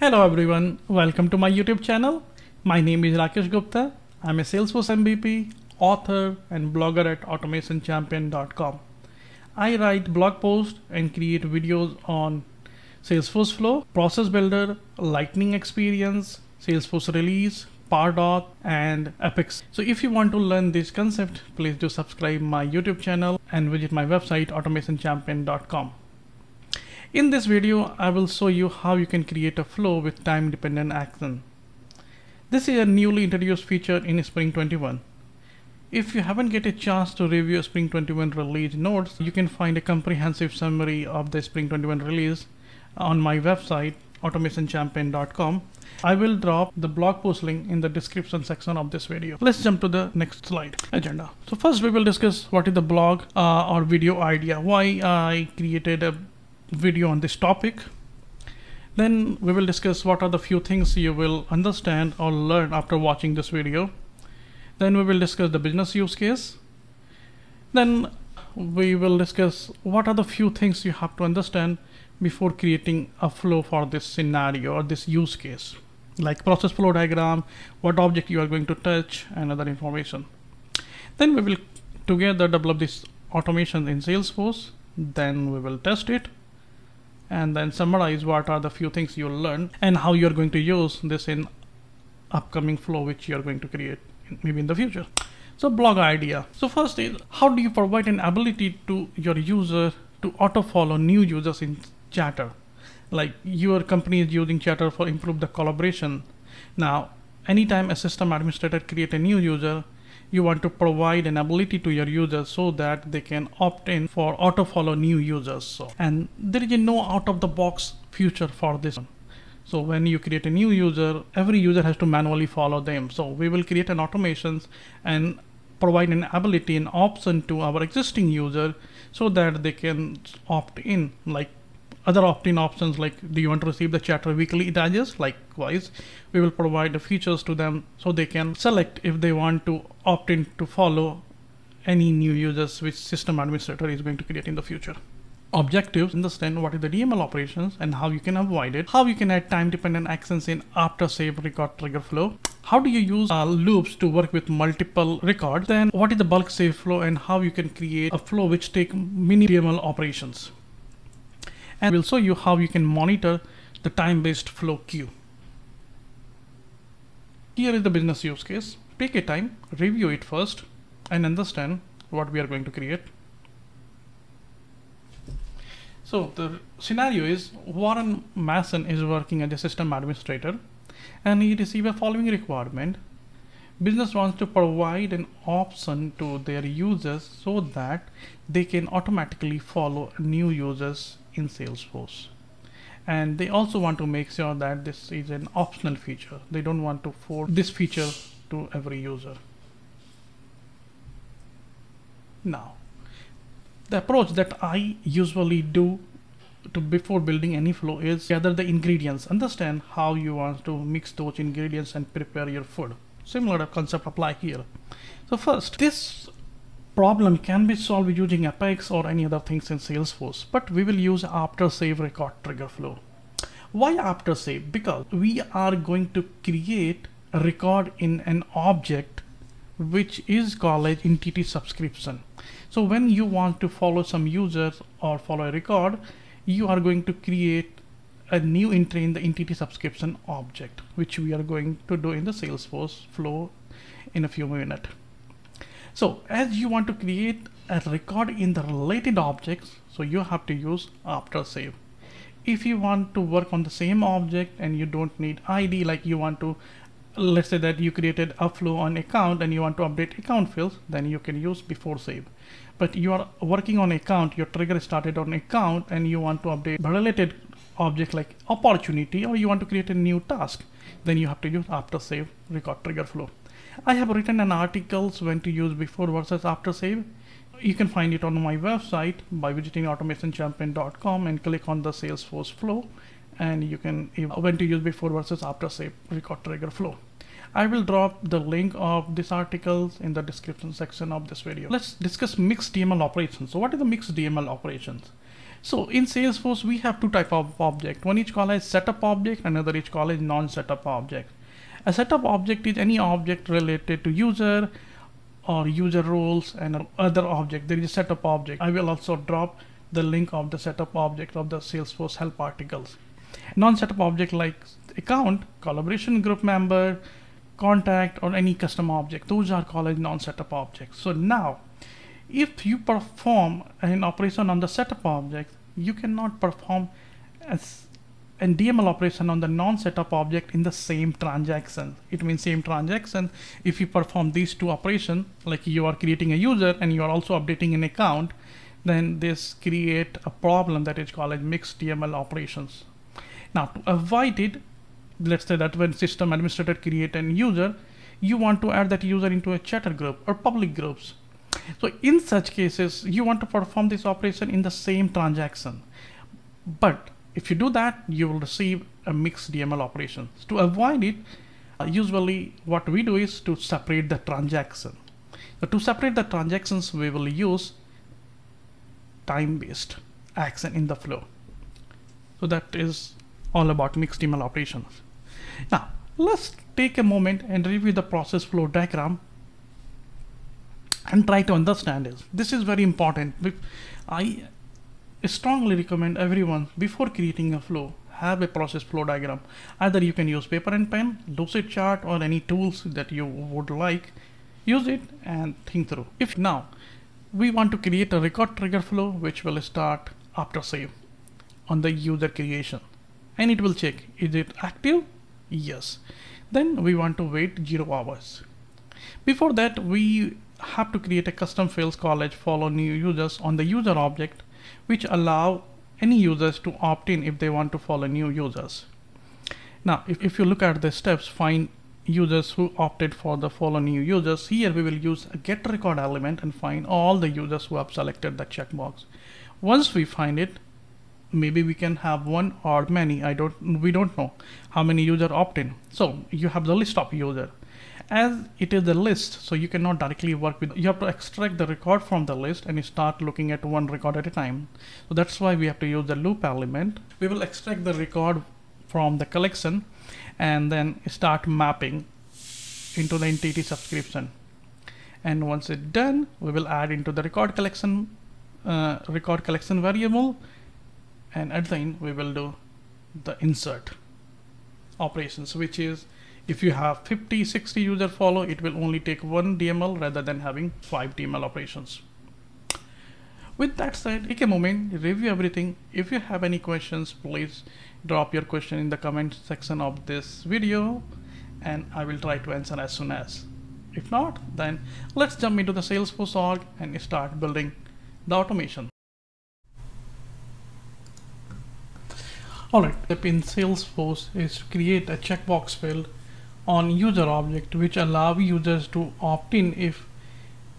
Hello everyone, welcome to my YouTube channel. My name is Rakesh Gupta. I'm a Salesforce MVP, author and blogger at automationchampion.com. I write blog posts and create videos on Salesforce Flow, Process Builder, Lightning Experience, Salesforce Release, Pardot and Apex. So if you want to learn this concept, please do subscribe my YouTube channel and visit my website automationchampion.com. In this video, I will show you how you can create a flow with time dependent action. This is a newly introduced feature in Spring 21. If you haven't get a chance to review Spring 21 release notes, you can find a comprehensive summary of the Spring 21 release on my website automationchampion.com. I will drop the blog post link in the description section of this video. Let's jump to the next slide agenda. So first we will discuss what is the blog uh, or video idea, why I created a video on this topic. Then we will discuss what are the few things you will understand or learn after watching this video. Then we will discuss the business use case. Then we will discuss what are the few things you have to understand before creating a flow for this scenario or this use case like process flow diagram, what object you are going to touch and other information. Then we will together develop this automation in Salesforce. Then we will test it and then summarize what are the few things you'll learn and how you're going to use this in upcoming flow which you're going to create maybe in the future. So blog idea. So first is how do you provide an ability to your user to auto follow new users in chatter like your company is using chatter for improve the collaboration now anytime a system administrator create a new user you want to provide an ability to your users so that they can opt in for auto follow new users so. And there is no out of the box feature for this one. So when you create a new user every user has to manually follow them. So we will create an automations and provide an ability an option to our existing user so that they can opt in like other opt-in options like do you want to receive the chatter weekly? Badges likewise we will provide the features to them so they can select if they want to opt in to follow any new users which system administrator is going to create in the future. Objectives understand what is the DML operations and how you can avoid it, how you can add time dependent actions in after save record trigger flow, how do you use uh, loops to work with multiple records, then what is the bulk save flow and how you can create a flow which take mini DML operations and we'll show you how you can monitor the time-based flow queue. Here is the business use case. Take a time, review it first, and understand what we are going to create. So the scenario is Warren Masson is working as a system administrator and he received a following requirement. Business wants to provide an option to their users so that they can automatically follow new users in Salesforce. And they also want to make sure that this is an optional feature. They don't want to force this feature to every user. Now, the approach that I usually do to before building any flow is gather the ingredients, understand how you want to mix those ingredients and prepare your food. Similar concept apply here. So first, this problem can be solved using Apex or any other things in Salesforce, but we will use after save record trigger flow. Why after save? Because we are going to create a record in an object which is called entity subscription. So when you want to follow some users or follow a record, you are going to create a new entry in the entity subscription object, which we are going to do in the Salesforce flow in a few minutes. So as you want to create a record in the related objects, so you have to use after save. If you want to work on the same object and you don't need ID, like you want to, let's say that you created a flow on account and you want to update account fields, then you can use before save. But you are working on account, your trigger started on account and you want to update related object like opportunity or you want to create a new task, then you have to use after save record trigger flow. I have written an articles when to use before versus after save. You can find it on my website by visiting automationchampion.com and click on the Salesforce flow and you can when to use before versus after save record trigger flow. I will drop the link of this articles in the description section of this video. Let's discuss mixed DML operations. So what are the mixed DML operations? So in Salesforce, we have two type of object. One is called as setup object, another is called as non-setup object. A setup object is any object related to user or user roles and other object. There is a setup object. I will also drop the link of the setup object of the Salesforce help articles. Non-setup object like account, collaboration group member, contact or any custom object. Those are called non-setup objects. So now if you perform an operation on the setup object, you cannot perform as a DML operation on the non-setup object in the same transaction. It means same transaction. If you perform these two operations, like you are creating a user and you are also updating an account, then this create a problem that is called as mixed DML operations. Now to avoid it, let's say that when system administrator create a user, you want to add that user into a chatter group or public groups. So in such cases, you want to perform this operation in the same transaction. But if you do that, you will receive a mixed DML operation. To avoid it, uh, usually what we do is to separate the transaction. So to separate the transactions, we will use time-based action in the flow. So that is all about mixed DML operations. Now, let's take a moment and review the process flow diagram and try to understand this. This is very important. I strongly recommend everyone before creating a flow have a process flow diagram. Either you can use paper and pen, Lucidchart or any tools that you would like. Use it and think through. If now we want to create a record trigger flow which will start after save on the user creation and it will check is it active? Yes. Then we want to wait zero hours. Before that we have to create a custom fields college follow new users on the user object which allow any users to opt in if they want to follow new users. Now if, if you look at the steps find users who opted for the follow new users here we will use a get record element and find all the users who have selected the checkbox. Once we find it maybe we can have one or many I don't we don't know how many user opt in so you have the list of user as it is a list so you cannot directly work with you have to extract the record from the list and start looking at one record at a time. So that's why we have to use the loop element. We will extract the record from the collection and then start mapping into the entity subscription. And once it's done we will add into the record collection uh, record collection variable and at the end we will do the insert operations which is if you have 50 60 user follow it will only take one DML rather than having five DML operations. With that said take a moment review everything. If you have any questions please drop your question in the comment section of this video and I will try to answer as soon as. If not then let's jump into the Salesforce org and start building the automation. Alright, step in Salesforce is to create a checkbox field on user object which allow users to opt in if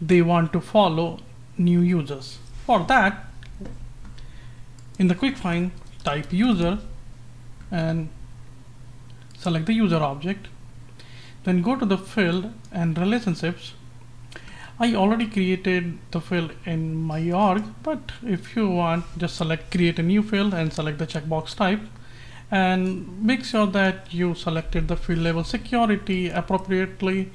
they want to follow new users. For that, in the quick find, type user and select the user object. Then go to the field and relationships. I already created the field in my org, but if you want, just select create a new field and select the checkbox type and make sure that you selected the field level security appropriately.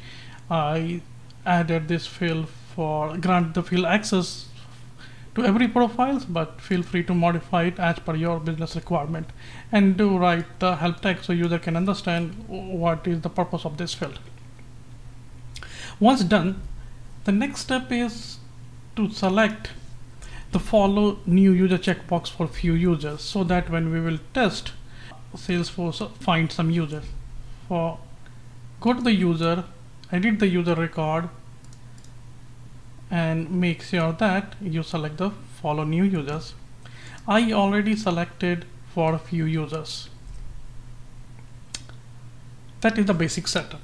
I added this field for grant the field access to every profiles but feel free to modify it as per your business requirement and do write the help text so user can understand what is the purpose of this field. Once done, the next step is to select the follow new user checkbox for few users so that when we will test Salesforce find some users. For go to the user, edit the user record, and make sure that you select the follow new users. I already selected for a few users. That is the basic setup.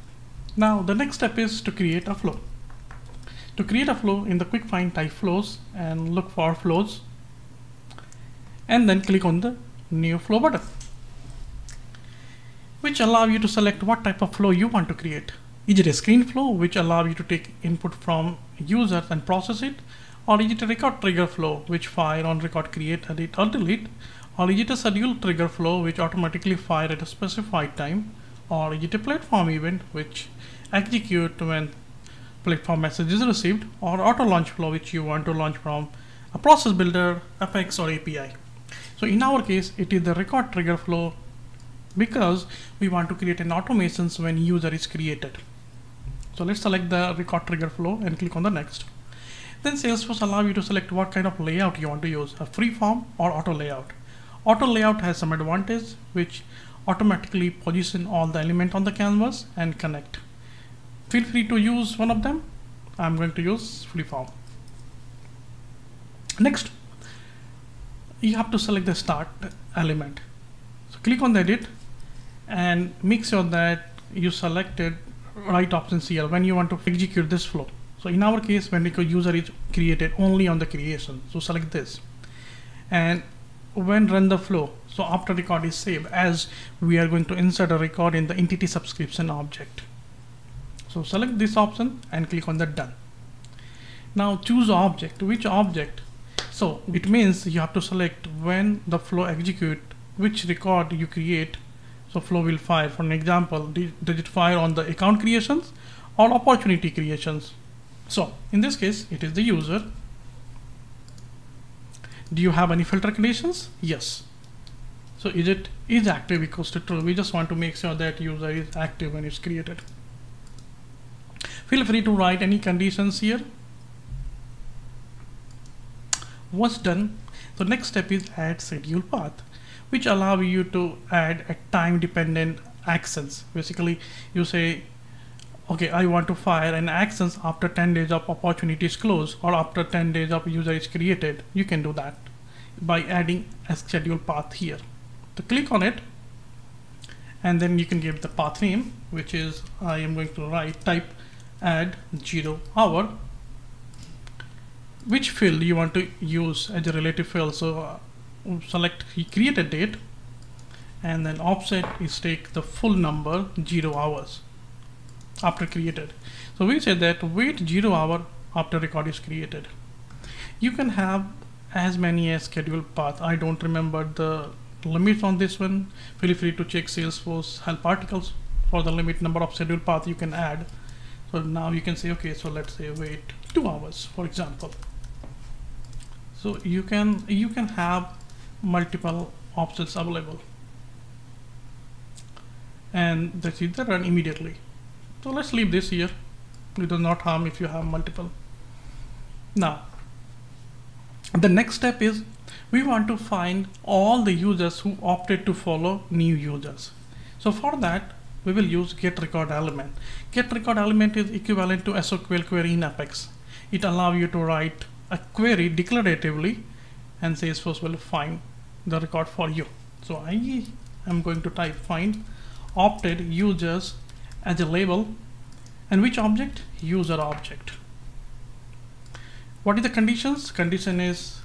Now the next step is to create a flow. To create a flow in the quick find type flows and look for flows and then click on the new flow button which allow you to select what type of flow you want to create. Is it a screen flow which allow you to take input from users and process it or is it a record trigger flow which fire on record create, edit or delete? Or is it a schedule trigger flow which automatically fire at a specified time? Or is it a platform event which execute when platform message is received or auto launch flow which you want to launch from a process builder, Apex or API. So in our case, it is the record trigger flow because we want to create an automations when user is created. So let's select the record trigger flow and click on the next. Then Salesforce allow you to select what kind of layout you want to use, a free form or auto layout. Auto layout has some advantage which automatically position all the element on the canvas and connect. Feel free to use one of them. I'm going to use free form. Next, you have to select the start element. So click on the edit and make sure that you selected right options here when you want to execute this flow. So in our case, when the user is created only on the creation, so select this. And when run the flow, so after record is saved, as we are going to insert a record in the entity subscription object. So select this option and click on the done. Now choose object, which object? So it means you have to select when the flow execute, which record you create. So flow will fire, for an example, does it fire on the account creations or opportunity creations? So in this case, it is the user. Do you have any filter conditions? Yes. So is it is active equals to true? We just want to make sure that user is active when it's created. Feel free to write any conditions here. Once done, the next step is add schedule path, which allow you to add a time dependent actions. Basically, you say, okay, I want to fire an actions after 10 days of opportunities close or after 10 days of user is created. You can do that by adding a schedule path here. To click on it, and then you can give the path name, which is I am going to write type add zero hour which field you want to use as a relative field so select created date and then offset is take the full number zero hours after created. So we say that wait zero hour after record is created. You can have as many as schedule path. I don't remember the limits on this one. Feel free to check Salesforce help articles for the limit number of schedule path you can add. So now you can say okay so let's say wait two hours for example. So you can you can have multiple options available. And that's either run immediately. So let's leave this here. It does not harm if you have multiple. Now the next step is we want to find all the users who opted to follow new users. So for that we will use get record element. Get record element is equivalent to SQL query in Apex. It allows you to write a query declaratively and Salesforce will find the record for you. So I am going to type find opted users as a label and which object? User object. What is the conditions? Condition is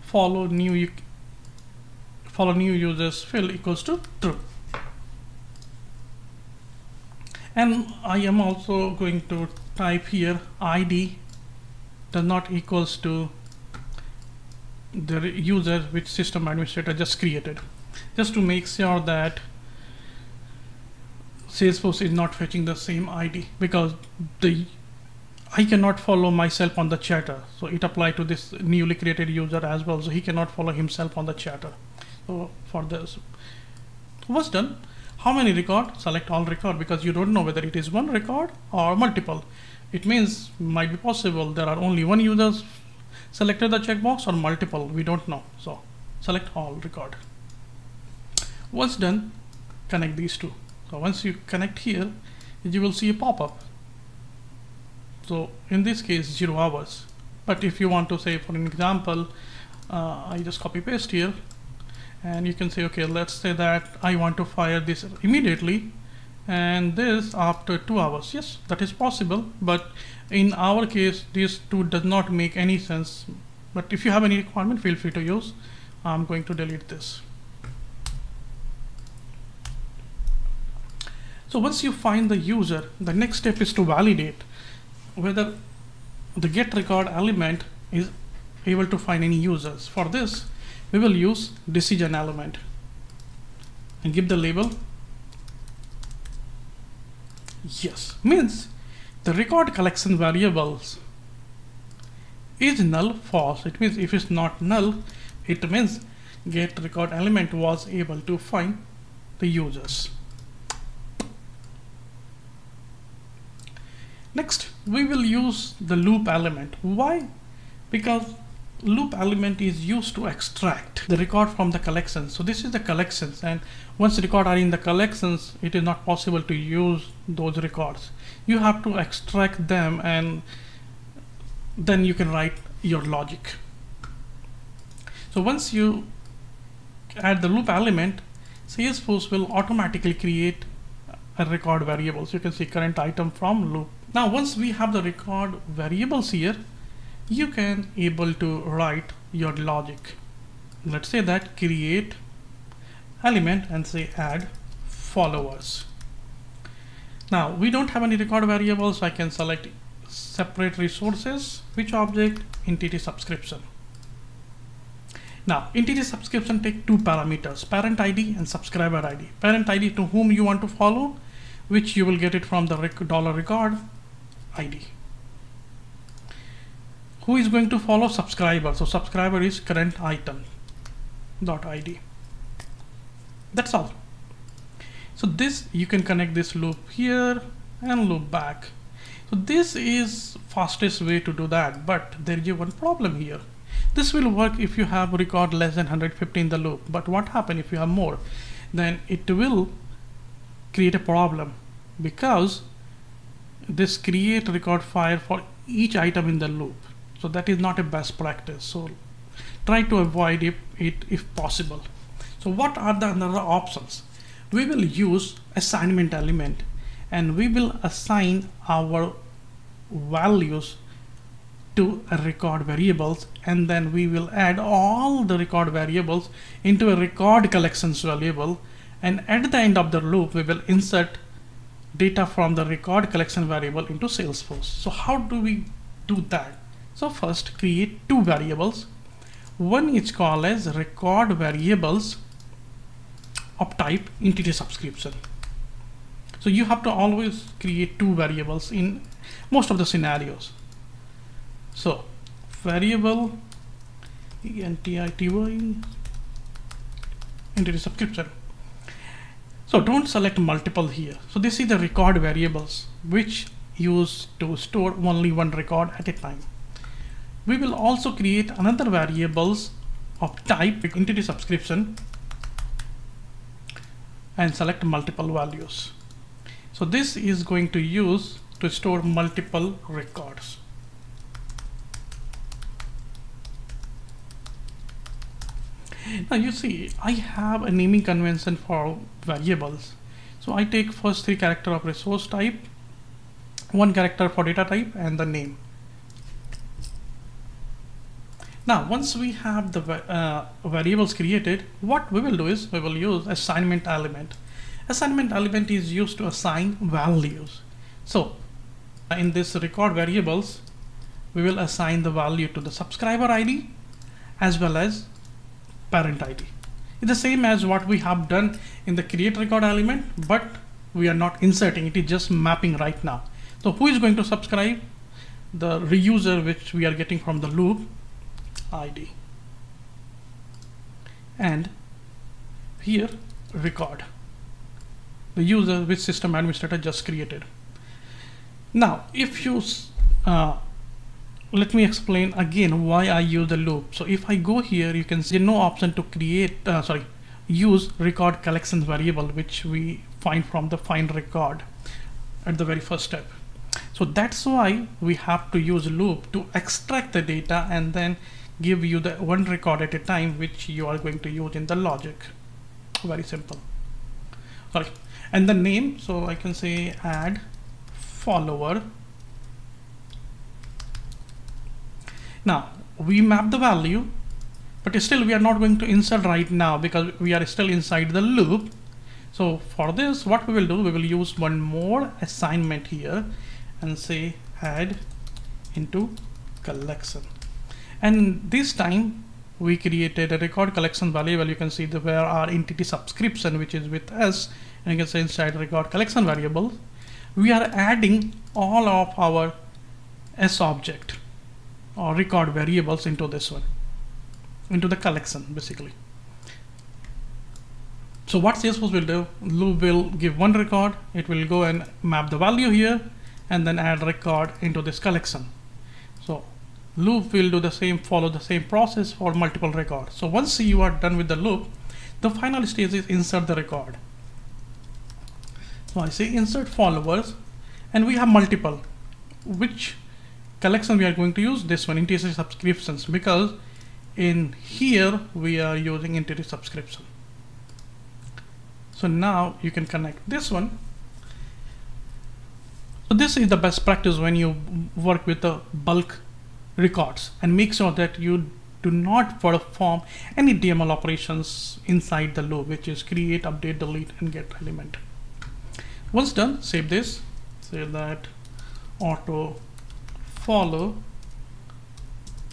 follow new follow new users fill equals to true and I am also going to type here ID does not equals to the user which system administrator just created just to make sure that Salesforce is not fetching the same ID because the I cannot follow myself on the chatter so it applied to this newly created user as well so he cannot follow himself on the chatter so for this was done how many record? Select all record because you don't know whether it is one record or multiple. It means might be possible there are only one users selected the checkbox or multiple. We don't know. So select all record. Once done, connect these two. So once you connect here, you will see a pop-up. So in this case, zero hours. But if you want to say, for an example, uh, I just copy paste here and you can say okay let's say that I want to fire this immediately and this after two hours yes that is possible but in our case this two does not make any sense. But if you have any requirement feel free to use. I'm going to delete this. So once you find the user the next step is to validate whether the get record element is able to find any users. For this, we will use decision element and give the label yes. Means the record collection variables is null false. It means if it's not null it means get record element was able to find the users. Next we will use the loop element. Why? Because loop element is used to extract the record from the collections. So this is the collections and once the record are in the collections, it is not possible to use those records. You have to extract them and then you can write your logic. So once you add the loop element, Salesforce will automatically create a record variable. So you can see current item from loop. Now once we have the record variables here, you can able to write your logic. Let's say that create element and say add followers. Now we don't have any record variables so I can select separate resources. Which object? Entity subscription. Now entity subscription take two parameters parent ID and subscriber ID parent ID to whom you want to follow which you will get it from the dollar record ID who is going to follow subscriber? So subscriber is current item dot id that's all. So this you can connect this loop here and loop back. So this is fastest way to do that but there is one problem here. This will work if you have record less than 150 in the loop. But what happen if you have more? Then it will create a problem because this create record file for each item in the loop so that is not a best practice. So try to avoid it, it if possible. So what are the other options? We will use assignment element and we will assign our values to a record variables and then we will add all the record variables into a record collections variable and at the end of the loop we will insert data from the record collection variable into Salesforce. So how do we do that? So first create two variables. One is called as record variables of type entity subscription. So you have to always create two variables in most of the scenarios. So variable entity entity subscription. So don't select multiple here. So this is the record variables which use to store only one record at a time. We will also create another variables of type entity subscription and select multiple values. So this is going to use to store multiple records. Now you see, I have a naming convention for variables. So I take first three character of resource type, one character for data type and the name. Now, once we have the uh, variables created, what we will do is we will use assignment element. Assignment element is used to assign values. So in this record variables, we will assign the value to the subscriber ID as well as parent ID. It's the same as what we have done in the create record element, but we are not inserting, it is just mapping right now. So who is going to subscribe? The reuser which we are getting from the loop ID and here record. The user which system administrator just created. Now if you uh, let me explain again why I use the loop. So if I go here you can see no option to create uh, sorry use record collections variable which we find from the find record at the very first step. So that's why we have to use loop to extract the data and then give you the one record at a time which you are going to use in the logic. Very simple. Sorry and the name so I can say add follower. Now we map the value but still we are not going to insert right now because we are still inside the loop. So for this what we will do we will use one more assignment here and say add into collection And this time we created a record collection variable. You can see the, where our entity subscription, which is with us, and you can say inside record collection variable, we are adding all of our S object or record variables into this one, into the collection basically. So what Salesforce will do, loop will give one record, it will go and map the value here and then add record into this collection. Loop will do the same, follow the same process for multiple records. So once you are done with the loop, the final stage is insert the record. So I say insert followers and we have multiple. Which collection we are going to use? This one, entity subscriptions, because in here we are using entity subscription. So now you can connect this one. So this is the best practice when you work with the bulk records and make sure that you do not perform any DML operations inside the loop, which is create, update, delete, and get element. Once done, save this, say that. Auto follow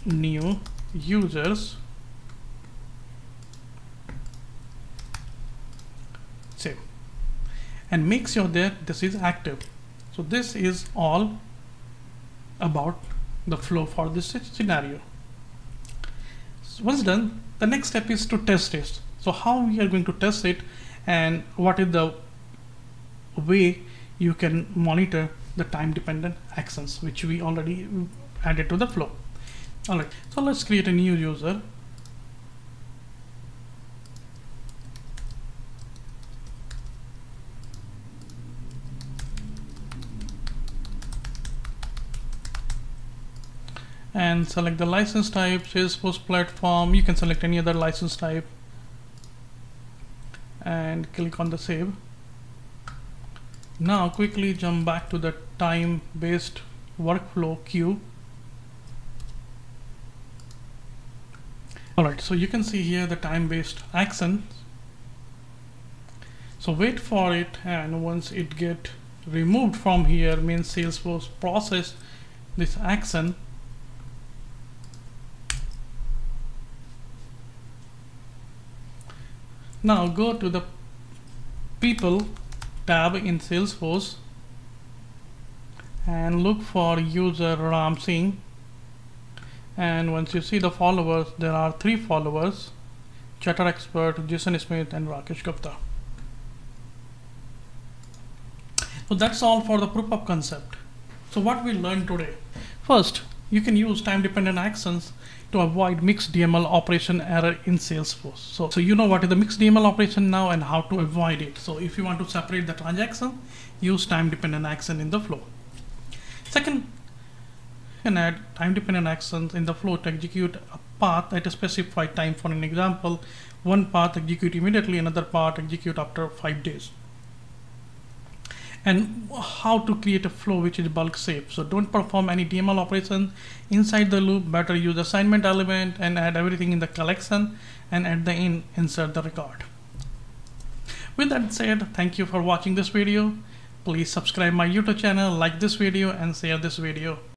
new users. Save. And make sure that this is active. So this is all about the flow for this scenario. So once done the next step is to test it. So how we are going to test it and what is the way you can monitor the time dependent actions which we already added to the flow. All right. So let's create a new user and select the license type Salesforce platform. You can select any other license type and click on the save. Now quickly jump back to the time based workflow queue. Alright so you can see here the time based action. So wait for it and once it get removed from here means Salesforce process this action Now go to the people tab in Salesforce and look for user Ram Singh. And once you see the followers there are three followers chatter expert Jason Smith and Rakesh Gupta. So that's all for the proof of concept. So what we learned today? First you can use time dependent actions to avoid mixed DML operation error in Salesforce. So, so you know what is the mixed DML operation now and how to avoid it. So if you want to separate the transaction, use time dependent action in the flow. Second, you can add time dependent actions in the flow to execute a path at a specified time. For an example, one path execute immediately, another path execute after five days and how to create a flow which is bulk safe. So don't perform any DML operation inside the loop, better use assignment element and add everything in the collection and at the end insert the record. With that said, thank you for watching this video. Please subscribe my YouTube channel, like this video and share this video.